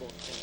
available